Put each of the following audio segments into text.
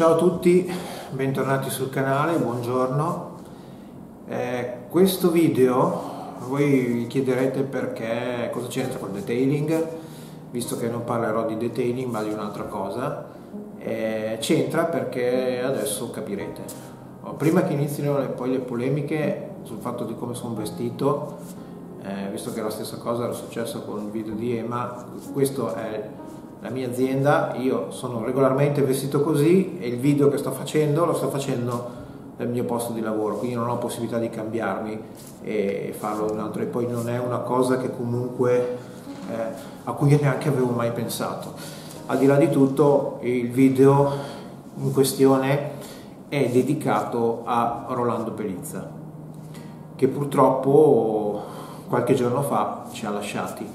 Ciao a tutti, bentornati sul canale, buongiorno. Eh, questo video voi vi chiederete perché cosa c'entra col detailing, visto che non parlerò di detailing ma di un'altra cosa. Eh, c'entra perché adesso capirete. Oh, prima che inizino le, poi le polemiche sul fatto di come sono vestito, eh, visto che la stessa cosa era successa con il video di Ema, questo è la mia azienda, io sono regolarmente vestito così e il video che sto facendo lo sto facendo nel mio posto di lavoro, quindi non ho possibilità di cambiarmi e farlo un altro e poi non è una cosa che comunque eh, a cui neanche avevo mai pensato. Al di là di tutto il video in questione è dedicato a Rolando Pelizza che purtroppo qualche giorno fa ci ha lasciati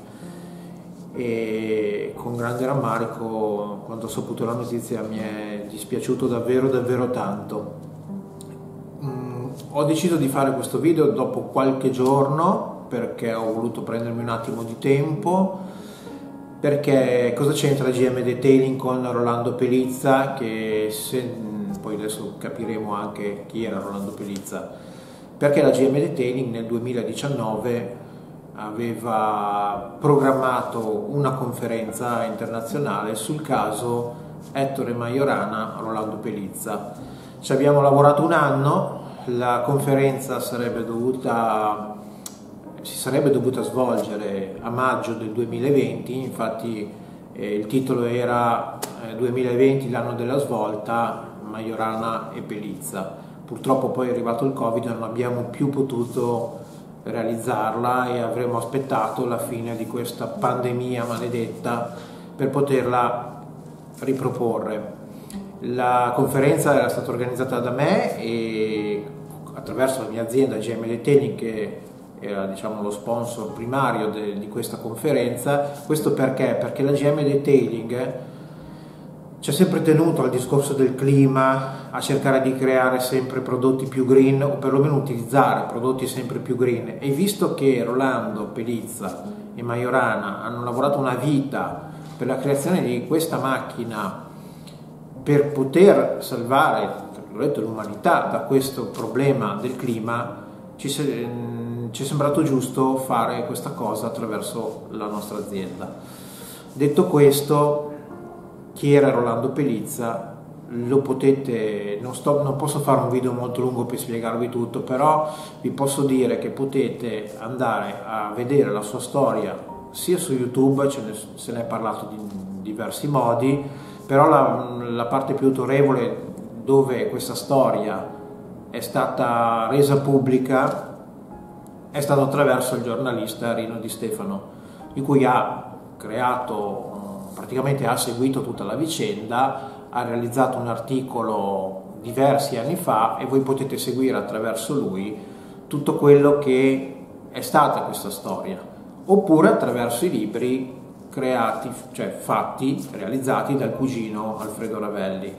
e con grande rammarico quando ho saputo la notizia mi è dispiaciuto davvero davvero tanto. Mm, ho deciso di fare questo video dopo qualche giorno perché ho voluto prendermi un attimo di tempo perché cosa c'entra GM Detailing con Rolando Pelizza che se, poi adesso capiremo anche chi era Rolando Pelizza perché la GM Detailing nel 2019 aveva programmato una conferenza internazionale sul caso Ettore Majorana Rolando Pelizza. Ci abbiamo lavorato un anno, la conferenza sarebbe dovuta, si sarebbe dovuta svolgere a maggio del 2020, infatti eh, il titolo era eh, 2020 l'anno della svolta, Majorana e Pelizza. Purtroppo poi è arrivato il Covid e non abbiamo più potuto realizzarla e avremmo aspettato la fine di questa pandemia maledetta per poterla riproporre. La conferenza era stata organizzata da me e attraverso la mia azienda GM Detailing che era diciamo, lo sponsor primario de, di questa conferenza. Questo perché? Perché la GM Detailing ci ha sempre tenuto al discorso del clima, a cercare di creare sempre prodotti più green o perlomeno utilizzare prodotti sempre più green e visto che Rolando, Pelizza e Majorana hanno lavorato una vita per la creazione di questa macchina per poter salvare l'umanità da questo problema del clima, ci, ci è sembrato giusto fare questa cosa attraverso la nostra azienda. Detto questo, chi era Rolando Pelizza lo potete, non, sto, non, posso fare un video molto lungo per spiegarvi tutto, però vi posso dire che potete andare a vedere la sua storia sia su YouTube, ne, se ne è parlato in diversi modi, però la, la parte più autorevole dove questa storia è stata resa pubblica è stato attraverso il giornalista Rino Di Stefano, di cui ha creato praticamente ha seguito tutta la vicenda, ha realizzato un articolo diversi anni fa e voi potete seguire attraverso lui tutto quello che è stata questa storia, oppure attraverso i libri creati, cioè fatti, realizzati dal cugino Alfredo Ravelli.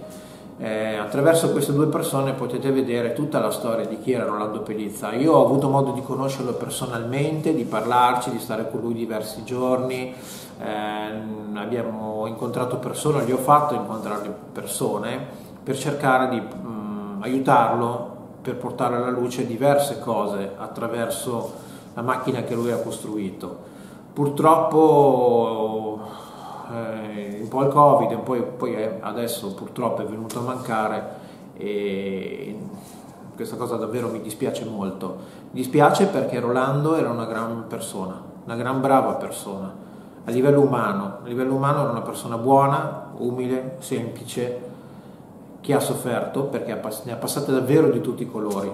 Eh, attraverso queste due persone potete vedere tutta la storia di chi era Rolando Pelizza. Io ho avuto modo di conoscerlo personalmente, di parlarci, di stare con lui diversi giorni, eh, abbiamo incontrato persone, gli ho fatto incontrare persone per cercare di mh, mm, aiutarlo per portare alla luce diverse cose attraverso la macchina che lui ha costruito. Purtroppo eh, un po' il Covid, poi, poi adesso purtroppo è venuto a mancare e questa cosa davvero mi dispiace molto. Mi dispiace perché Rolando era una gran persona, una gran brava persona a livello umano. A livello umano era una persona buona, umile, semplice, che ha sofferto perché ne ha passate davvero di tutti i colori.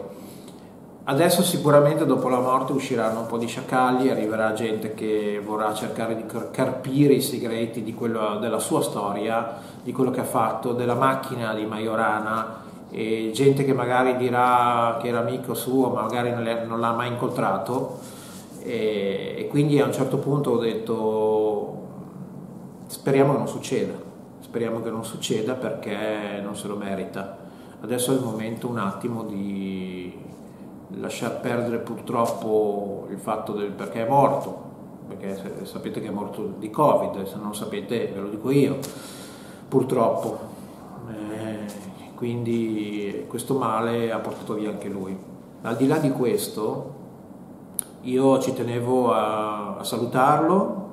Adesso sicuramente dopo la morte usciranno un po' di sciacalli, arriverà gente che vorrà cercare di carpire i segreti quello, della sua storia, di quello che ha fatto, della macchina di Majorana, e gente che magari dirà che era amico suo ma magari non l'ha mai incontrato e, e quindi a un certo punto ho detto speriamo che non succeda, speriamo che non succeda perché non se lo merita. Adesso è il momento un attimo di lasciar perdere purtroppo il fatto del perché è morto, perché sapete che è morto di Covid, se non lo sapete ve lo dico io, purtroppo. Eh, quindi questo male ha portato via anche lui. Al di là di questo, io ci tenevo a, a salutarlo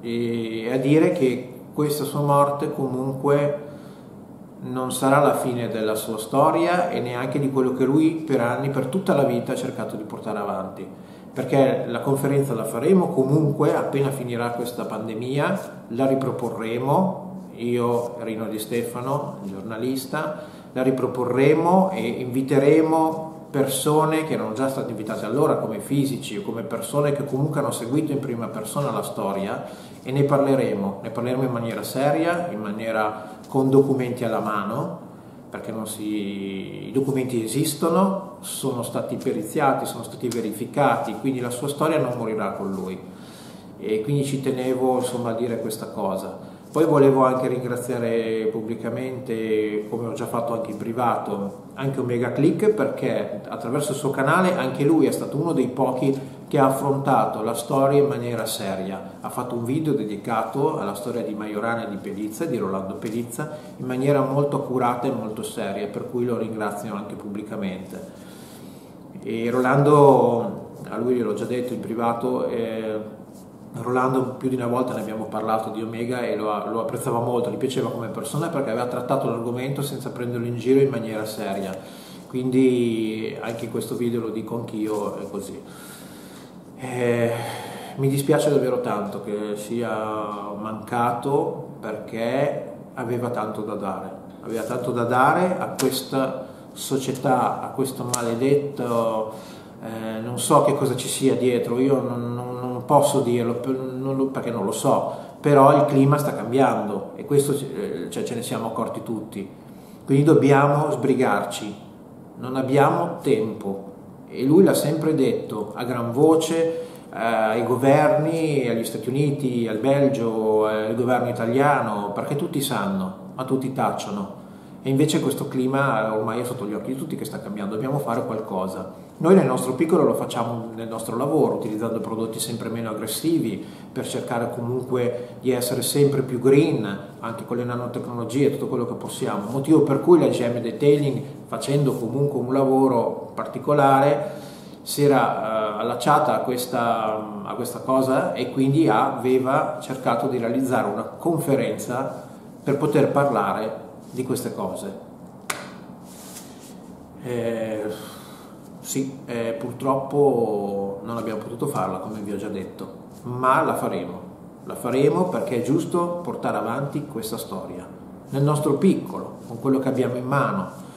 e a dire che questa sua morte comunque non sarà la fine della sua storia e neanche di quello che lui per anni, per tutta la vita ha cercato di portare avanti. Perché la conferenza la faremo comunque appena finirà questa pandemia, la riproporremo, io Rino Di Stefano, giornalista, la riproporremo e inviteremo persone che erano già state invitate allora come fisici o come persone che comunque hanno seguito in prima persona la storia e ne parleremo, ne parleremo in maniera seria, in maniera con documenti alla mano, perché si, i documenti esistono, sono stati periziati, sono stati verificati, quindi la sua storia non morirà con lui. E quindi ci tenevo insomma, a dire questa cosa. Poi volevo anche ringraziare pubblicamente, come ho già fatto anche in privato, anche Omega Click perché attraverso il suo canale anche lui è stato uno dei pochi che ha affrontato la storia in maniera seria. Ha fatto un video dedicato alla storia di Majorana e di Pelizza, di Rolando Pelizza, in maniera molto accurata e molto seria, per cui lo ringrazio anche pubblicamente. E Rolando, a lui l'ho già detto in privato, eh, Rolando più di una volta ne abbiamo parlato di Omega e lo, lo, apprezzava molto, gli piaceva come persona perché aveva trattato l'argomento senza prenderlo in giro in maniera seria. Quindi anche in questo video lo dico anch'io, è così. Eh, mi dispiace davvero tanto che sia mancato perché aveva tanto da dare, aveva tanto da dare a questa società, a questo maledetto, eh, non so che cosa ci sia dietro, io non, posso dirlo non lo, perché non lo so, però il clima sta cambiando e questo eh, cioè, ce ne siamo accorti tutti. Quindi dobbiamo sbrigarci, non abbiamo tempo. E lui l'ha sempre detto a gran voce eh, ai governi, agli Stati Uniti, al Belgio, al governo italiano, perché tutti sanno, ma tutti tacciono. E invece questo clima ormai è sotto gli occhi di tutti che sta cambiando, dobbiamo fare qualcosa. Noi nel nostro piccolo lo facciamo nel nostro lavoro, utilizzando prodotti sempre meno aggressivi per cercare comunque di essere sempre più green, anche con le nanotecnologie, tutto quello che possiamo. Motivo per cui la GM Detailing, facendo comunque un lavoro particolare, si era uh, allacciata a questa, a questa cosa e quindi aveva cercato di realizzare una conferenza per poter parlare di queste cose. Eh, sì, eh, purtroppo non abbiamo potuto farla come vi ho già detto, ma la faremo. La faremo perché è giusto portare avanti questa storia, nel nostro piccolo, con quello che abbiamo in mano.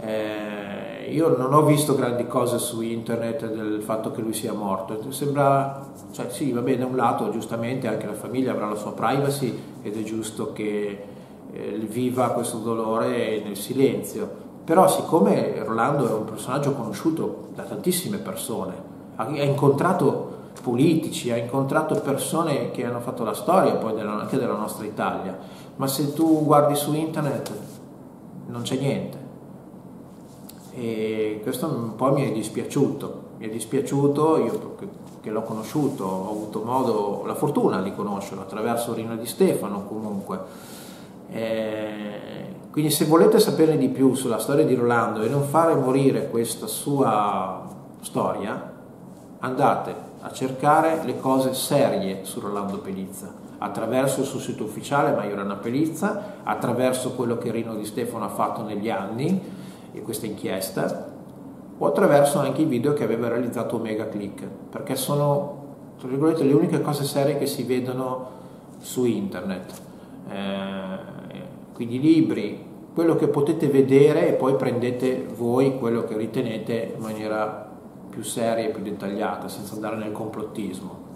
Eh, io non ho visto grandi cose su internet del fatto che lui sia morto, sembra, cioè sì, va bene, da un lato giustamente anche la famiglia avrà la sua privacy ed è giusto che viva questo dolore nel silenzio. Però siccome Rolando è un personaggio conosciuto da tantissime persone, ha, incontrato politici, ha incontrato persone che hanno fatto la storia poi della, anche della nostra Italia, ma se tu guardi su internet non c'è niente. E questo un po' mi è dispiaciuto, mi è dispiaciuto, io che l'ho conosciuto, ho avuto modo, la fortuna di conoscerlo attraverso Rino Di Stefano comunque, eh, quindi se volete sapere di più sulla storia di Rolando e non fare morire questa sua storia, andate a cercare le cose serie su Rolando Pelizza attraverso il suo sito ufficiale Majorana Pelizza, attraverso quello che Rino Di Stefano ha fatto negli anni e questa inchiesta, o attraverso anche i video che aveva realizzato Omega Click, perché sono le uniche cose serie che si vedono su internet. Eh, quindi libri, quello che potete vedere e poi prendete voi quello che ritenete in maniera più seria e più dettagliata, senza andare nel complottismo.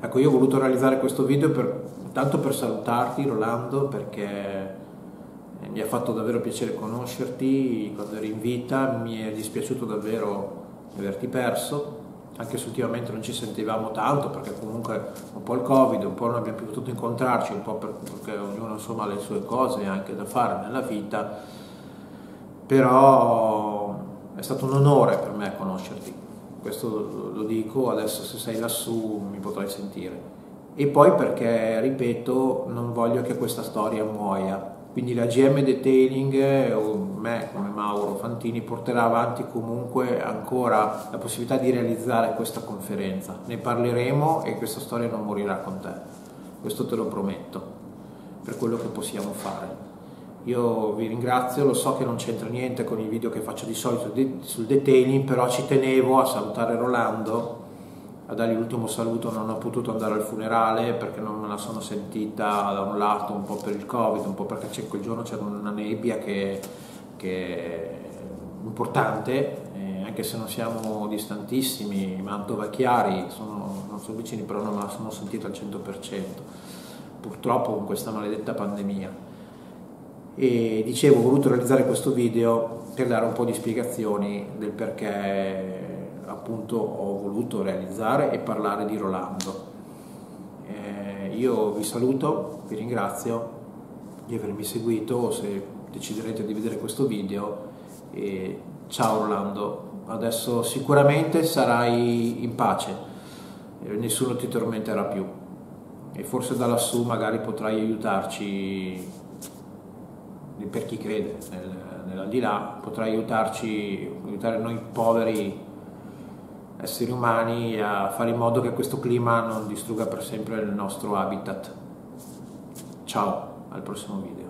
Ecco, io ho voluto realizzare questo video per, tanto per salutarti Rolando, perché mi ha fatto davvero piacere conoscerti quando eri in vita, mi è dispiaciuto davvero averti perso, anche se ultimamente non ci sentivamo tanto perché comunque un po' il covid, un po' non abbiamo più potuto incontrarci, un po' perché ognuno insomma ha le sue cose anche da fare nella vita, però è stato un onore per me conoscerti, questo lo dico, adesso se sei lassù mi potrai sentire. E poi perché, ripeto, non voglio che questa storia muoia, Quindi la GM Detailing o me come Mauro Fantini porterà avanti comunque ancora la possibilità di realizzare questa conferenza. Ne parleremo e questa storia non morirà con te, questo te lo prometto, per quello che possiamo fare. Io vi ringrazio, lo so che non c'entra niente con i video che faccio di solito sul detailing, però ci tenevo a salutare Rolando a dargli l'ultimo saluto non ho potuto andare al funerale perché non me la sono sentita da un lato un po' per il covid, un po' perché quel giorno c'era una nebbia che, che è importante, eh, anche se non siamo distantissimi, Mantova Chiari sono, non sono vicini però non me la sono sentita al 100%, purtroppo con questa maledetta pandemia. E dicevo, ho voluto realizzare questo video per dare un po' di spiegazioni del perché appunto ho voluto realizzare e parlare di Rolando. Eh, io vi saluto, vi ringrazio di avermi seguito se deciderete di vedere questo video e ciao Rolando, adesso sicuramente sarai in pace, nessuno ti tormenterà più e forse da lassù magari potrai aiutarci per chi crede nel, nell'aldilà, potrai aiutarci, aiutare noi poveri esseri umani a fare in modo che questo clima non distrugga per sempre il nostro habitat. Ciao, al prossimo video.